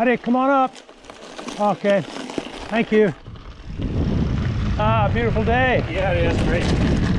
Howdy, come on up. Okay, thank you. Ah, beautiful day. Yeah, it is great.